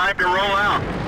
Time to roll out.